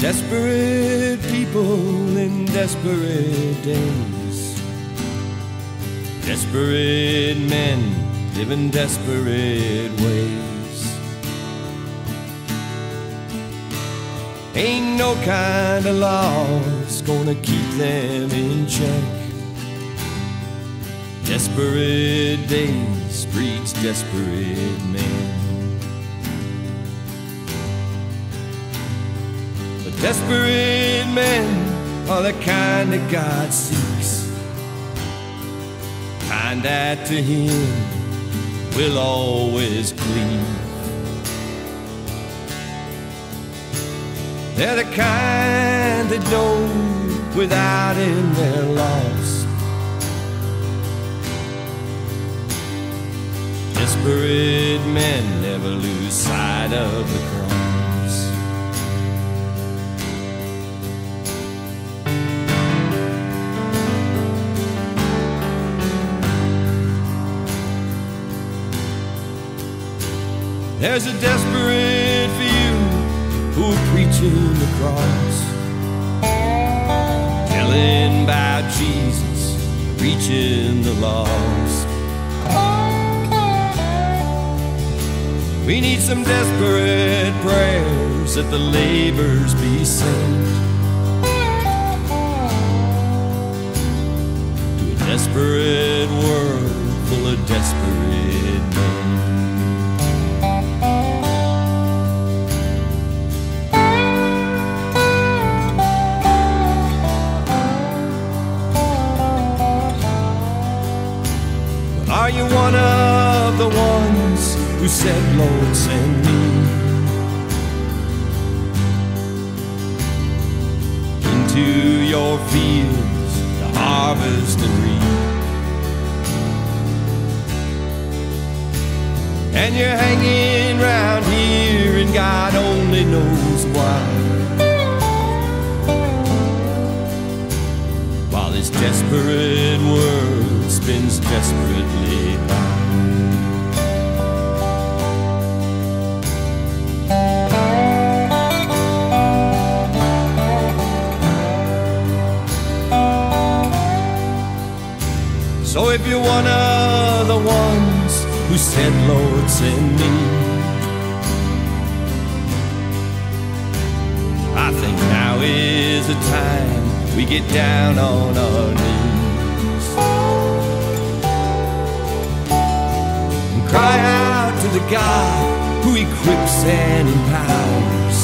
Desperate people in desperate days. Desperate men living desperate ways. Ain't no kind of law's gonna keep them in check. Desperate days breeds desperate men. Desperate men are the kind that God seeks. Kind that to Him will always cleave. They're the kind that know without Him they're lost. Desperate men never lose sight of the cross. There's a desperate few who are preaching the cross, telling about Jesus, reaching the lost. We need some desperate prayers that the labors be saved. To a desperate Are one of the ones who said, Lord, send me? Into your fields to harvest and reap. And you're hanging round here, and God only knows why. While this desperate world spins desperately by. So if you're one of the ones who said, Lord, send me, I think now is the time we get down on our knees and cry out to the God who equips and empowers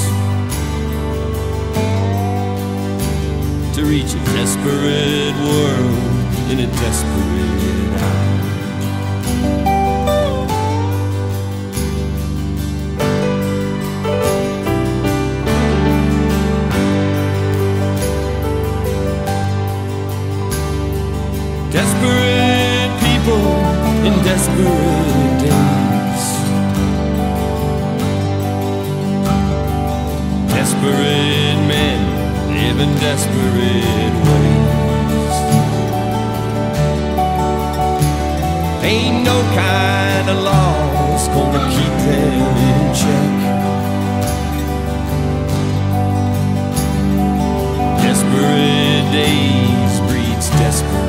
to reach a desperate world in a desperate hour. Desperate people in desperate days. Desperate men live in desperate ways. Ain't no kind of laws gonna keep them in check. Desperate days breeds desperate